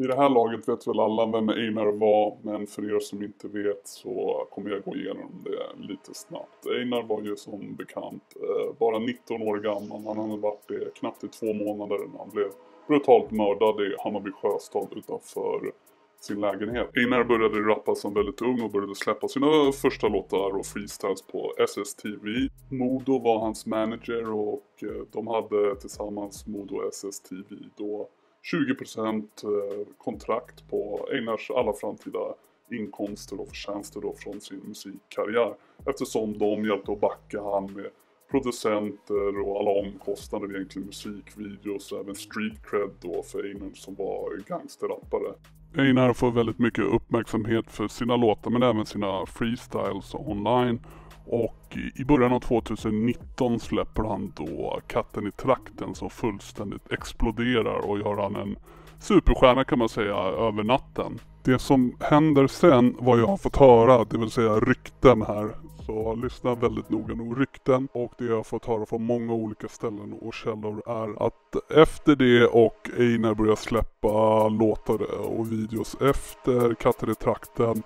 Vid det här laget vet väl alla vem Einar var, men för er som inte vet så kommer jag gå igenom det lite snabbt. Einar var ju som bekant eh, bara 19 år gammal, han hade varit det knappt i två månader när han blev brutalt mördad i Hammarby sjöstad utanför sin lägenhet. Einar började rappa som väldigt ung och började släppa sina första låtar och freestyles på SSTV. Modo var hans manager och eh, de hade tillsammans Modo och SSTV då 20% eh, kontrakt på Einars alla framtida inkomster och förtjänster då från sin musikkarriär. Eftersom de hjälpte att backa han med producenter och alla omkostnader egentligen musikvideos och även street cred då för Einar som var gangsterrappare. Einar får väldigt mycket uppmärksamhet för sina låtar men även sina freestyles online. Och i början av 2019 släpper han då Katten i trakten som fullständigt exploderar och gör han en superstjärna kan man säga över natten. Det som händer sen, vad jag har fått höra, det vill säga rykten här. Så lyssna väldigt noga nu. Rykten och det jag har fått höra från många olika ställen och källor är att efter det och Einar börjar släppa låtar och videos efter Katter i trakten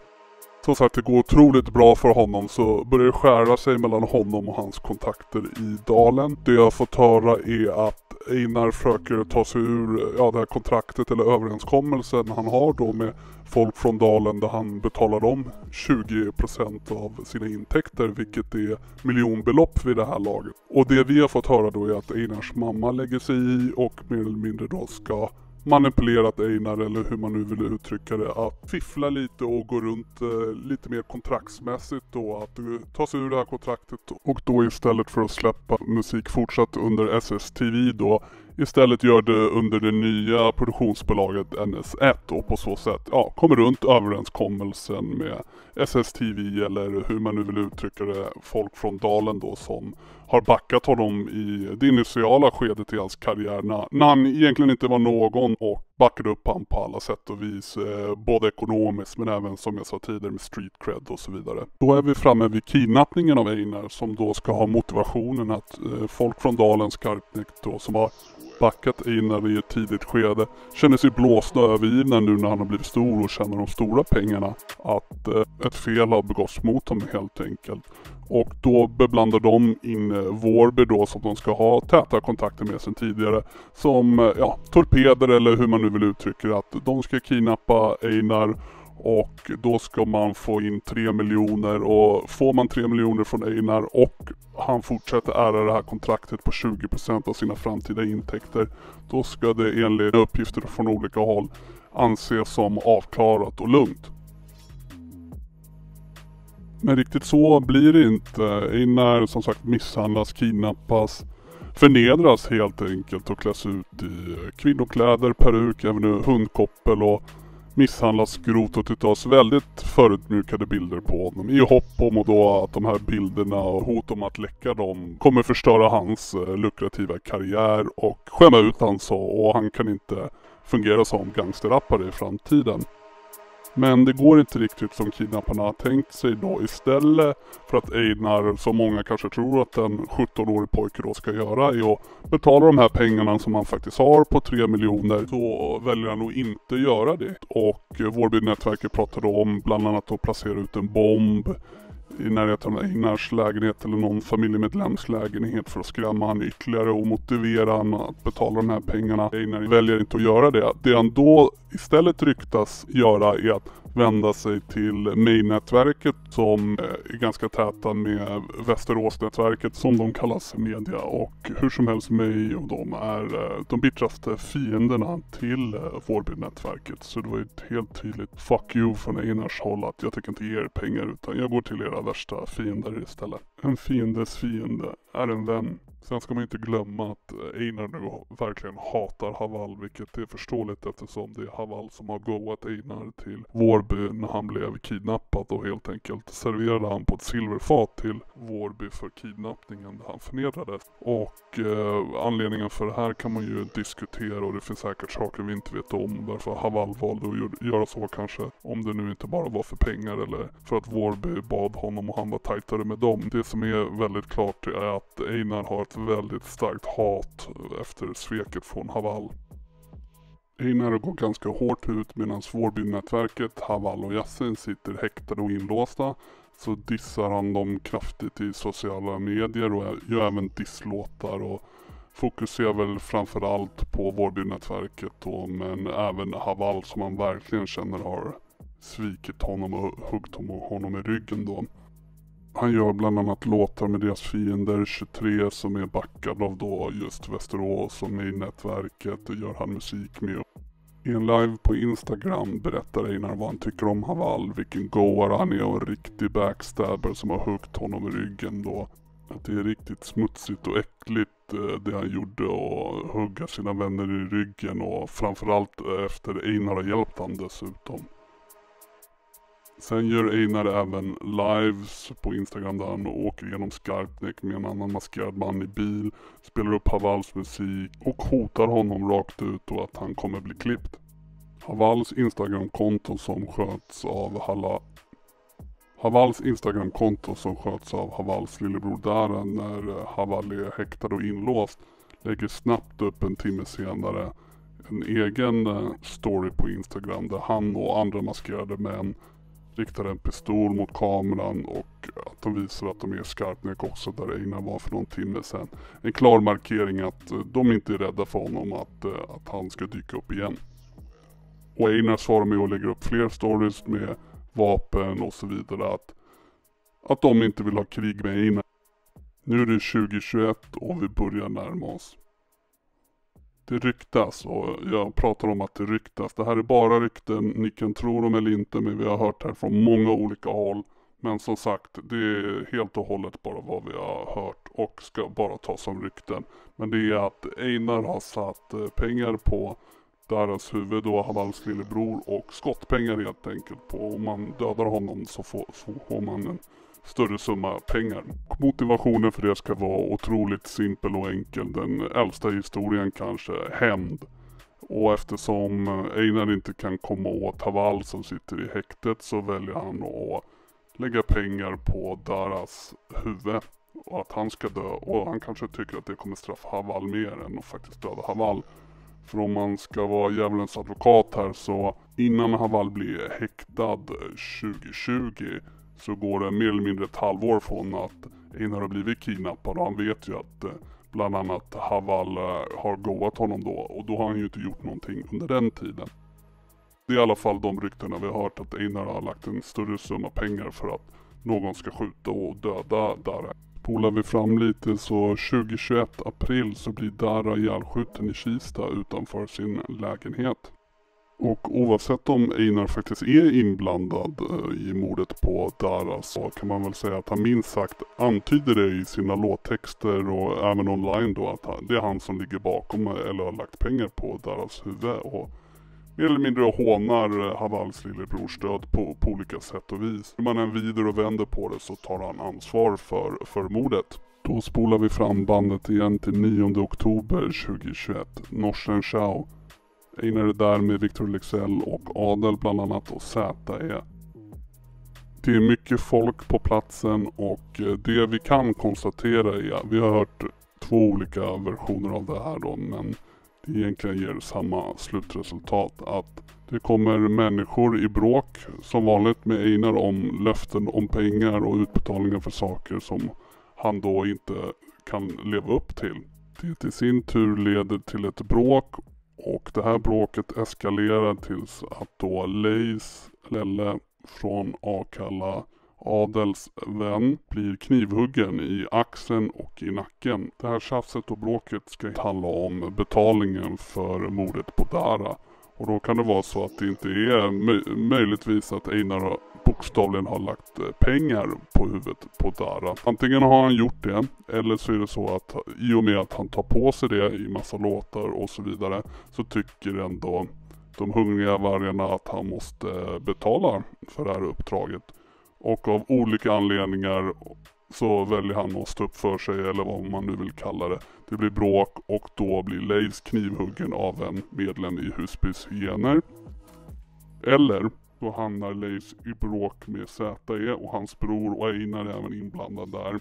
som sagt, det går otroligt bra för honom så börjar det skära sig mellan honom och hans kontakter i dalen. Det jag har fått höra är att Einar försöker ta sig ur ja, det här kontraktet eller överenskommelsen han har då med folk från dalen där han betalar om 20% av sina intäkter vilket är miljonbelopp vid det här laget. Och det vi har fått höra då är att Einars mamma lägger sig i och mer eller mindre då ska manipulerat Einar eller hur man nu vill uttrycka det att fiffla lite och gå runt eh, lite mer kontraktsmässigt då att uh, ta sig ur det här kontraktet och då istället för att släppa musik fortsatt under SSTV då istället gör det under det nya produktionsbolaget NS1 och på så sätt ja, kommer runt överenskommelsen med SSTV eller hur man nu vill uttrycka det, folk från Dalen då som har backat honom i det initiala skedet i hans karriär. När, han egentligen inte var någon och backade upp honom på alla sätt och vis. Eh, både ekonomiskt men även som jag sa tidigare med street cred och så vidare. Då är vi framme vid kidnappningen av Einar som då ska ha motivationen att eh, folk från Dalens Skarpnäck då som har backat Einar i ett tidigt skede känner sig blåsta och övergivna nu när han har blivit stor och tjänar de stora pengarna. Att eh, ett fel har begåtts mot honom helt enkelt. Och då beblandar de in eh, Vårby då som de ska ha täta kontakter med sedan tidigare. Som eh, ja, torpeder eller hur man nu vill uttrycka det. Att de ska kidnappa Einar och då ska man få in 3 miljoner och får man 3 miljoner från Einar och han fortsätter ära det här kontraktet på 20% av sina framtida intäkter. Då ska det enligt uppgifter från olika håll anses som avklarat och lugnt. Men riktigt så blir det inte. Einar som sagt misshandlas, kidnappas, förnedras helt enkelt och kläs ut i kvinnokläder, peruk, även hundkoppel och misshandlas grovt och det tas väldigt förutmjukade bilder på honom i hopp om och då att de här bilderna och hot om att läcka dem kommer förstöra hans eh, lukrativa karriär och skämma ut han så och han kan inte fungera som gangsterrappare i framtiden. Men det går inte riktigt som kidnapparna har tänkt sig då. Istället för att Einar, som många kanske tror att en 17-årig pojke då ska göra, är att betala de här pengarna som han faktiskt har på 3 miljoner. Så väljer han att inte göra det. Och eh, Vårbynätverket pratade om bland annat att placera ut en bomb i närheten av Einars lägenhet eller någon familjemedlems lägenhet för att skrämma han ytterligare och motivera han att betala de här pengarna. Einar väljer inte att göra det. Det han då istället ryktas göra är att vända sig till Main-nätverket som eh, är ganska täta med Västeråsnätverket som de kallas i media och hur som helst mig och de är eh, de bittraste fienderna till eh, Vårbynätverket. Så det var ju ett helt tydligt fuck you från Einars håll att jag tänker inte ge er pengar utan jag går till era värsta fiender istället. En fiendes fiende är en vän. Sen ska man inte glömma att eh, Einar nu verkligen hatar Haval, vilket är förståeligt eftersom det är Haval som har goat Einar till Vårby när han blev kidnappad och helt enkelt serverade han på ett silverfat till Vårby för kidnappningen där han förnedrades. Och eh, anledningen för det här kan man ju diskutera och det finns säkert saker vi inte vet om varför Haval valde att göra så kanske. Om det nu inte bara var för pengar eller för att Vårby bad honom och han var tajtare med dem. Det som är väldigt klart är att Einar har ett väldigt starkt hat efter sveket från Haval. Einar går ganska hårt ut medan Vårbynätverket, Haval och Yasin sitter häktade och inlåsta. Så dissar han dem kraftigt i sociala medier och gör även disslåtar och fokuserar väl framförallt på Vårbynätverket då men även Haval som han verkligen känner har svikit honom och huggit honom i ryggen då. Han gör bland annat låtar med deras fiender 23 som är backad av då just Västerås och Main-nätverket gör han musik med. I en live på Instagram berättar Einar vad han tycker om Haval, vilken goare han är och en riktig backstabber som har huggit honom i ryggen då. Att det är riktigt smutsigt och äckligt eh, det han gjorde och hugga sina vänner i ryggen och framförallt eh, efter Einar har hjälpt han dessutom. Sen gör Einar även lives på Instagram där han åker genom Skarpnäck med en annan maskerad man i bil, spelar upp Havals musik och hotar honom rakt ut och att han kommer bli klippt. Havals Instagramkonto som sköts av Halla Havals Instagramkonto som sköts av Havals lillebror Dara när eh, Haval är häktad och inlåst lägger snabbt upp en timme senare en egen eh, story på Instagram där han och andra maskerade män riktar en pistol mot kameran och att de visar att de är i Skarpnäck också där Einar var för någon timme sedan. En klar markering att eh, de inte är rädda för honom att, eh, att han ska dyka upp igen. Och Einar svarar med att lägga upp fler stories med vapen och så vidare. Att, att de inte vill ha krig med Einar. Nu är det 2021 och vi börjar närma oss. Det ryktas och jag pratar om att det ryktas. Det här är bara rykten, ni kan tro dem eller inte men vi har hört det här från många olika håll. Men som sagt, det är helt och hållet bara vad vi har hört och ska bara tas som rykten. Men det är att Einar har satt eh, pengar på deras huvud och Havals lillebror och skottpengar helt enkelt på. Om man dödar honom så får, så får man en större summa pengar. Motivationen för det ska vara otroligt simpel och enkel. Den äldsta historien kanske, hämnd. Och eftersom Einar inte kan komma åt Haval som sitter i häktet så väljer han att lägga pengar på Daras huvud. Och att han ska dö. Och han kanske tycker att det kommer straffa Haval mer än att faktiskt döda Haval. För om man ska vara djävulens advokat här så innan Haval blir häktad 2020 så går det mer eller mindre ett halvår från att Einar har blivit kidnappad och han vet ju att eh, bland annat Haval eh, har goat honom då och då har han ju inte gjort någonting under den tiden. Det är i alla fall de ryktena vi har hört att Einar har lagt en större summa pengar för att någon ska skjuta och döda Dara. Spolar vi fram lite så 2021 april så blir Dara ihjälskjuten i Kista utanför sin lägenhet. Och oavsett om Einar faktiskt är inblandad eh, i mordet på Dara så kan man väl säga att han minst sagt antyder det i sina låttexter och även online då att det är han som ligger bakom eh, eller har lagt pengar på Daras huvud. Och mer eller mindre hånar eh, Havals lillebrors död på, på olika sätt och vis. Hur man än vrider och vänder på det så tar han ansvar för, för mordet. Då spolar vi fram bandet igen till 9 oktober 2021. Norsen Chao Einar är där med Victor Lexell och Adel bland annat och ZE. Det är mycket folk på platsen och eh, det vi kan konstatera är, vi har hört två olika versioner av det här då men det egentligen ger samma slutresultat att det kommer människor i bråk som vanligt med Einar om löften om pengar och utbetalningar för saker som han då inte kan leva upp till. Det i sin tur leder till ett bråk och det här bråket eskalerar tills att då Leis, Lelle från Akalla Adels vän blir knivhuggen i axeln och i nacken. Det här tjafset och bråket ska handla om betalningen för mordet på Dara. Och då kan det vara så att det inte är möjligtvis att Einar bokstavligen har lagt eh, pengar på huvudet på Dara. Antingen har han gjort det eller så är det så att i och med att han tar på sig det i massa låtar och så vidare så tycker ändå de hungriga vargarna att han måste betala för det här uppdraget. Och av olika anledningar så väljer han att stå upp för sig eller vad man nu vill kalla det. Det blir bråk och då blir Leifs knivhuggen av en medlem i Husbys hyener. Eller då hamnar Leif i bråk med ZE och hans bror och Einar är även inblandad där.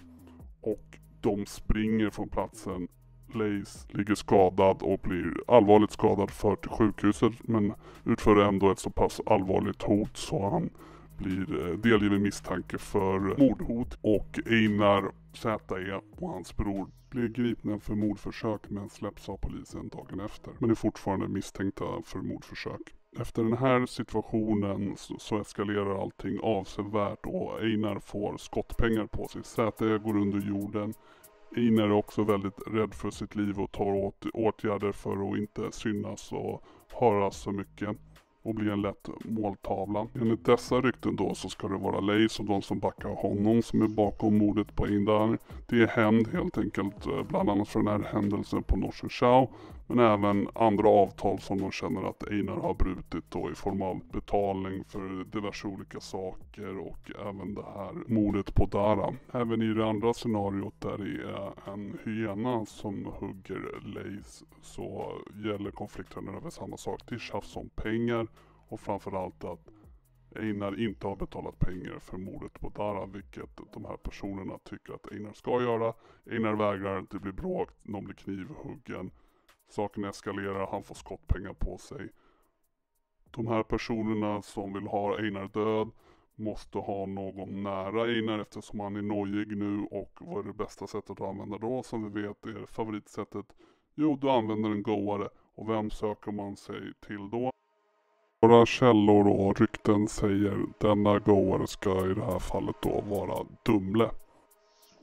Och de springer från platsen Leis ligger skadad och blir allvarligt skadad för till sjukhuset men utför ändå ett så pass allvarligt hot så han blir eh, delgiven misstanke för mordhot och Einar ZE och hans bror blir gripna för mordförsök men släpps av polisen dagen efter. Men är fortfarande misstänkta för mordförsök. Efter den här situationen så, så eskalerar allting avsevärt och Einar får skottpengar på sig. Säte går under jorden. Einar är också väldigt rädd för sitt liv och tar åt, åtgärder för att inte synas och höras så mycket och bli en lätt måltavla. Enligt dessa rykten då så ska det vara Leis och de som backar honom som är bakom mordet på Indar. Det är hämnd helt enkelt, eh, bland annat för den här händelsen på Norsen Chow. Men även andra avtal som de känner att Einar har brutit då i form av betalning för diverse olika saker och även det här mordet på Dara. Även i det andra scenariot där det är en hyena som hugger Leis så gäller konflikten över samma sak. Det är tjafs om pengar och framförallt att Einar inte har betalat pengar för mordet på Dara, vilket de här personerna tycker att Einar ska göra. Einar vägrar, det blir bråk, någon blir knivhuggen. Saken eskalerar, han får skottpengar på sig. De här personerna som vill ha Einar död måste ha någon nära Einar eftersom han är nojig nu och vad är det bästa sättet att använda då? Som vi vet är favoritsättet Jo, du använder en goare och vem söker man sig till då? Våra källor och rykten säger denna goare ska i det här fallet då vara Dumle.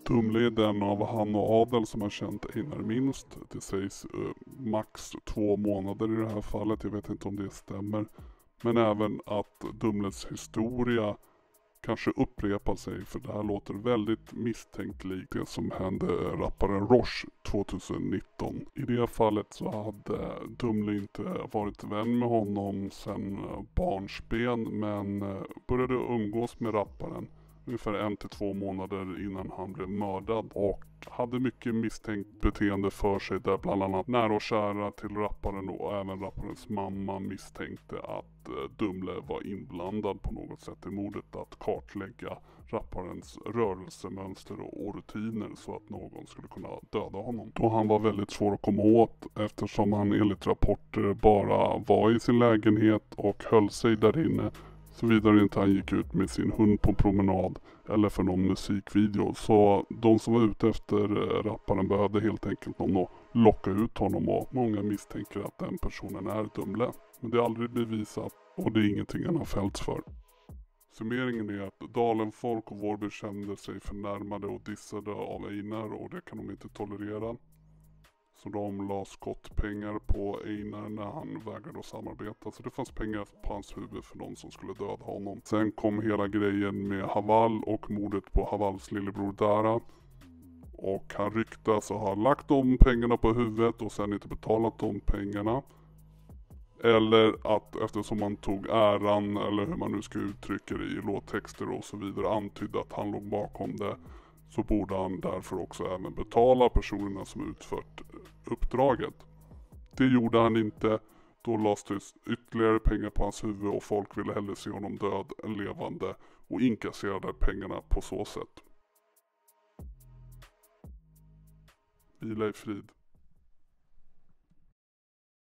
Dumle är den av han och Adel som har känt Einar minst. Det sägs eh, max två månader i det här fallet. Jag vet inte om det stämmer. Men även att Dumles historia kanske upprepar sig för det här låter väldigt misstänkt likt det som hände rapparen Roche 2019. I det fallet så hade Dumle inte varit vän med honom sedan barnsben men eh, började umgås med rapparen ungefär en till två månader innan han blev mördad och hade mycket misstänkt beteende för sig där bland annat nära och kära till rapparen och även rapparens mamma misstänkte att eh, Dumle var inblandad på något sätt i mordet att kartlägga rapparens rörelsemönster och rutiner så att någon skulle kunna döda honom. Då han var väldigt svår att komma åt eftersom han enligt rapporter bara var i sin lägenhet och höll sig där inne Såvida inte han gick ut med sin hund på promenad eller för någon musikvideo. Så de som var ute efter eh, rapparen behövde helt enkelt någon att locka ut honom och många misstänker att den personen är Dumle. Men det är aldrig bevisat och det är ingenting han har fällts för. Summeringen är att Dalenfolk och Vårby kände sig förnärmade och dissade av Einar och det kan de inte tolerera. Så de la skottpengar på Einar när han vägrade att samarbeta. Så det fanns pengar på hans huvud för de som skulle döda honom. Sen kom hela grejen med Haval och mordet på Havals lillebror Dara. Och han ryktas ha lagt de pengarna på huvudet och sen inte betalat de pengarna. Eller att eftersom han tog äran, eller hur man nu ska uttrycka det i låttexter och så vidare, antydde att han låg bakom det så borde han därför också även betala personerna som utfört uppdraget. Det gjorde han inte. Då lades det ytterligare pengar på hans huvud och folk ville hellre se honom död än levande och inkasserade pengarna på så sätt. Vila i frid.